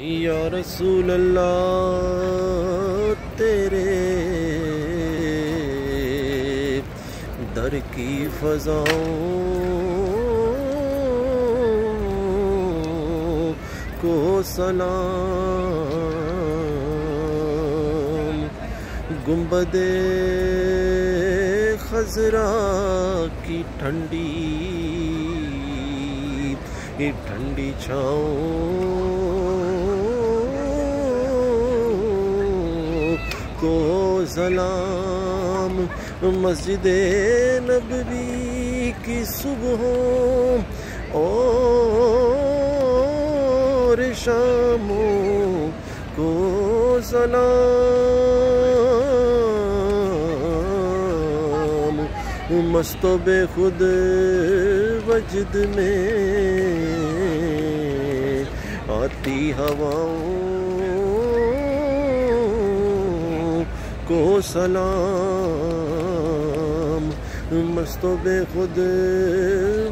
یا رسول اللہ تیرے در کی فضاؤں کو سلام۔ گنبد خزرا کی ٹھنڈی ٹھنڈی چھاؤں کو سلام۔ مسجد نبوی کی صبحوں اور شاموں کو سلام۔ مست بے خود وجد میں آتی ہواؤں کو سلام، مست و بے خود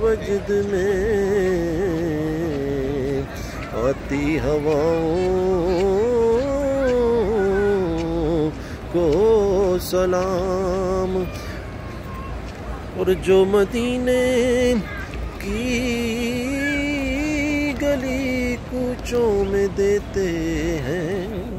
وجد میں آتی ہواؤں کو سلام۔ اور جو مدینے کی گلی کوچوں میں دیتے ہیں